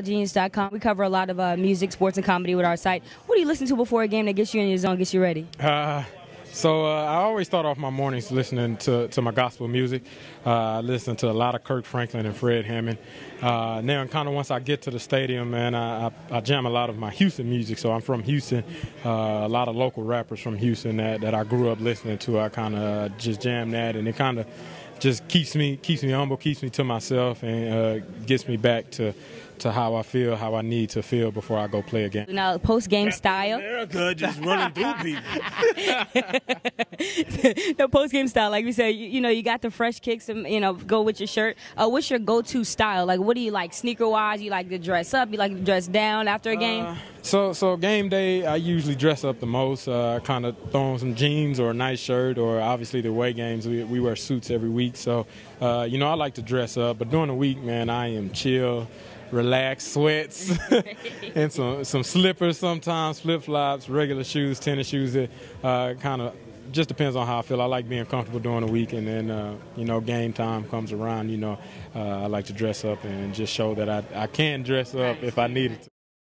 Genius.com. We cover a lot of uh, music, sports, and comedy with our site. What do you listen to before a game that gets you in your zone, gets you ready? Uh, so uh, I always start off my mornings listening to, to my gospel music. Uh, I listen to a lot of Kirk Franklin and Fred Hammond. Uh, now, kind of once I get to the stadium, man, I, I, I, jam a lot of my Houston music. So I'm from Houston. Uh, a lot of local rappers from Houston that, that I grew up listening to. I kind of just jam that, and it kind of just keeps me keeps me humble, keeps me to myself, and uh, gets me back to to how I feel, how I need to feel before I go play again. Now, post game style. America just running through people. the post game style, like we said, you, you, know, you got the fresh kicks and you know go with your shirt. Uh, what's your go to style? Like, what do you like sneaker wise? You like to dress up? You like to dress down after a game? Uh, so, so game day, I usually dress up the most. Uh, kind of throw on some jeans or a nice shirt, or obviously the away games we, we wear suits every week. So, uh, you know, I like to dress up. But during the week, man, I am chill, relaxed, sweats, and some some slippers sometimes, flip flops, regular shoes, tennis shoes. That uh, kind of just depends on how I feel. I like being comfortable during the week, and then uh, you know, game time comes around. You know, uh, I like to dress up and just show that I I can dress up if I needed to.